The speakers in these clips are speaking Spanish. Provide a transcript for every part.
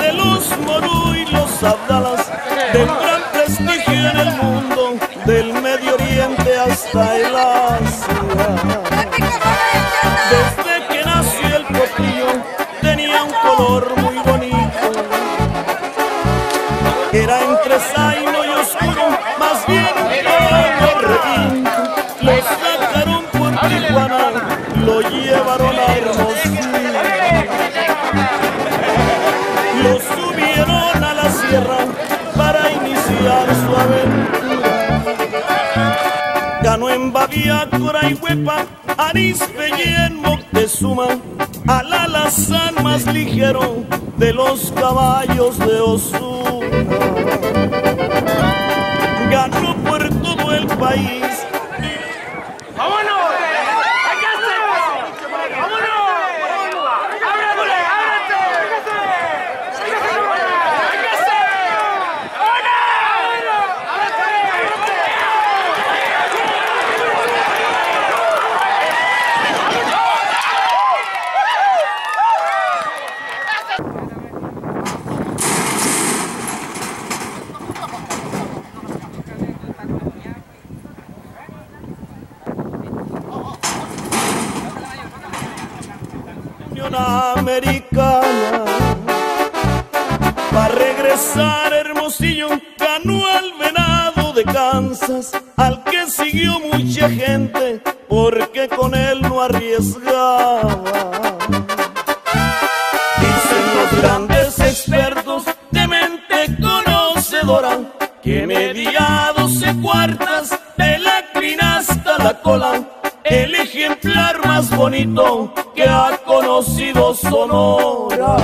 de los morú y los abdalas, del gran prestigio en el mundo, del Medio Oriente hasta el Asia. Desde que nació el copillo tenía un color muy bonito. Era entre zaino y oscuro, más bien Ganó en Babia, Cora y Huepa, Arispe y en Moctezuma, al alazán más ligero de los caballos de Osuna. Ganó por todo el país. Unión Americana. Va a regresar Hermosillo, ganó al venado de Kansas, al que siguió mucha gente, porque con él no arriesgaba. Dicen los grandes expertos de mente conocedora que media doce cuartas de la crina hasta la cola, el ejemplar más bonito que ha conocido Sonora.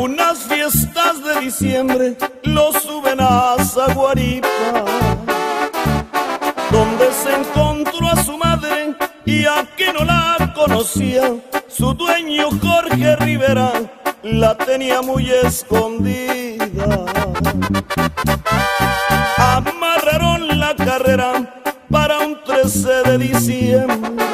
Unas fiestas de diciembre lo suben a Zaguaripa, conocía, su dueño Jorge Rivera la tenía muy escondida. Amarraron la carrera para un 13 de diciembre.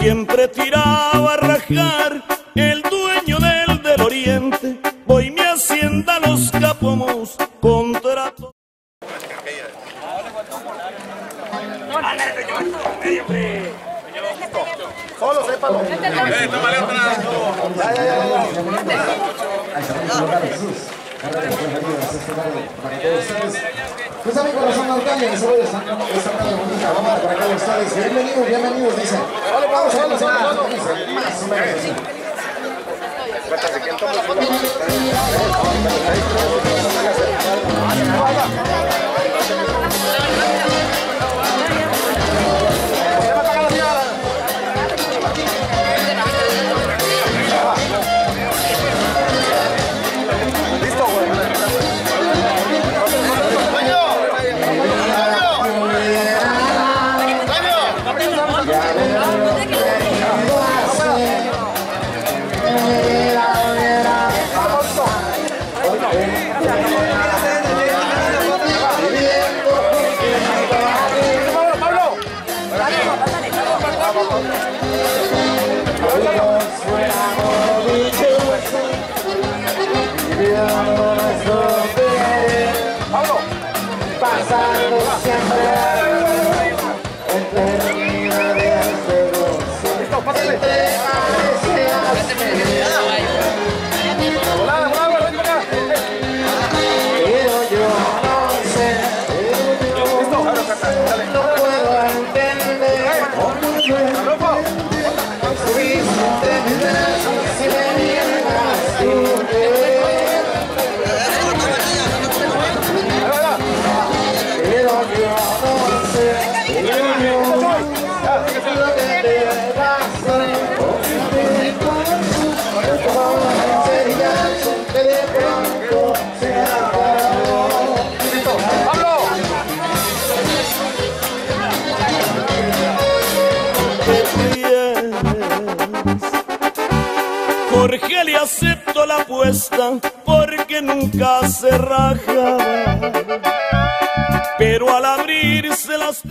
Siempre tiraba a rajar el dueño del del oriente. Voy mi hacienda los capomos contrato. Solo sépalo. Eh, tómale otra. Ya, ya, ya, ya. Pues a mi corazón alcalde, que se voy a esta tarde bonita, vamos para acá ustedes. Bienvenidos, bienvenidos, dice. Vamos a ver, más Jorge le aceptó la apuesta porque nunca se raja. Pero al abrirse las